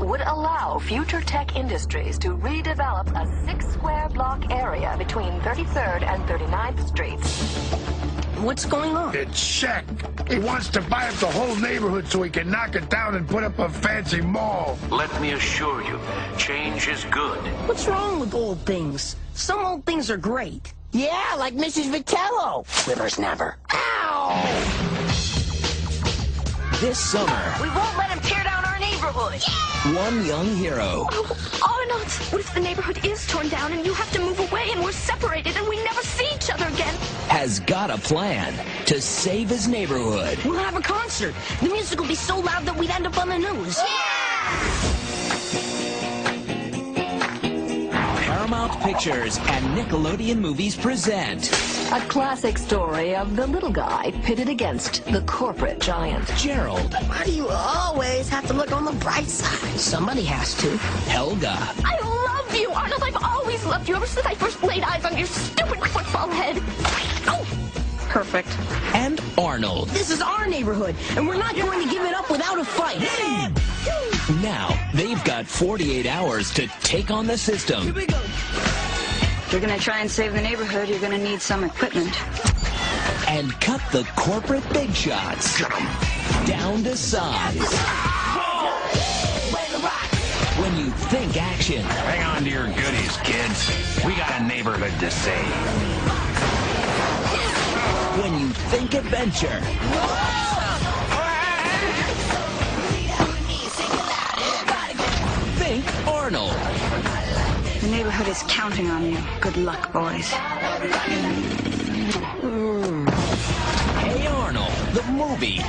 would allow Future Tech Industries to redevelop a six square block area between 33rd and 39th Streets. What's going on? It's Scheck. He wants to buy up the whole neighborhood so he can knock it down and put up a fancy mall. Let me assure you, change is good. What's wrong with old things? Some old things are great. Yeah, like Mrs. Vitello. Whippersnapper. Ow! This summer, We won't let him tear down neighborhood. one young hero Oh, Arnold, what if the neighborhood is torn down and you have to move away and we're separated and we never see each other again? has got a plan to save his neighborhood. We'll have a concert. The music will be so loud that we'd end up on the news. Paramount Pictures and Nickelodeon Movies present A classic story of the little guy pitted against the corporate giant. Gerald, Why do you always have to look on the bright side? Somebody has to. Helga, I love you, Arnold. I've always loved you ever since I first laid eyes on your stupid football head. Oh, perfect. and Arnold. This is our neighborhood, and we're not going to give it up without a fight. Now they've got 48 hours to take on the system If you're gonna try and save the neighborhood, you're gonna need some equipment. and cut the corporate big shots down to size. When you think action, Hang on to your goodies, kids. We got a neighborhood to save. when you think adventure, think Arnold. The neighborhood is counting on you. Good luck, boys. Hey Arnold, the movie.